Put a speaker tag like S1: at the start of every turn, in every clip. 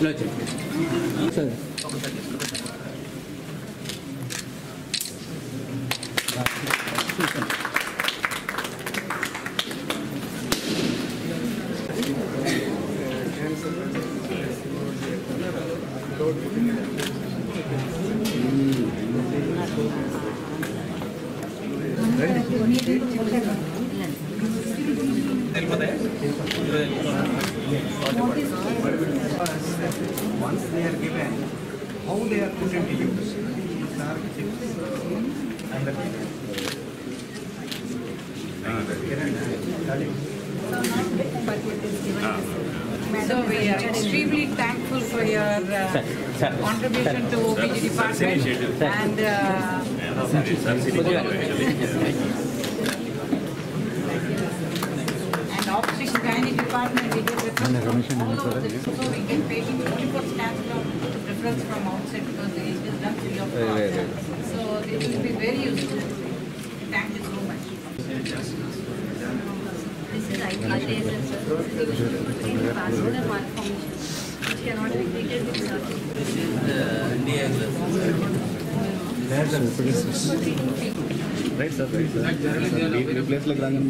S1: Canteen అట్లా
S2: సరే
S1: once they are given, how they are put into use.
S3: So we are extremely thankful for your uh, contribution to OPG department. And uh, department we give reference from all over this, so we get only for reference from outside because it is done free of cost. So it will be very useful. Thank you so much.
S4: This is IT sir. This is the password malformation, which cannot be treated with surgery.
S2: This is the India glass. Right, sir. Right, sir. Replace Lagrangian.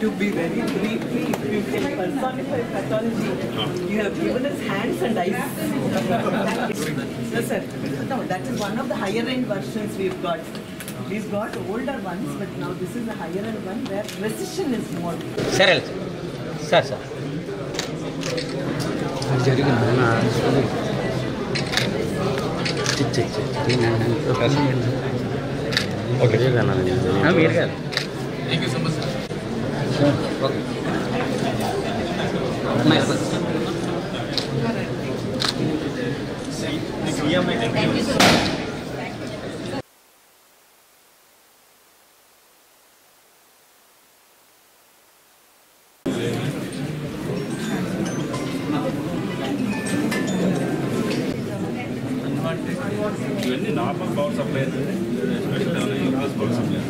S5: to be very briefly, if you can personify pathology, you have given us hands and eyes. no, sir. No, that is one of the higher end versions we've got. We've got older ones, but now this is the higher end one where precision is more.
S6: Cyril. Sir, sir.
S2: Okay.
S6: Thank you so much.
S7: ఇవన్నీ normal power supply UPS power supply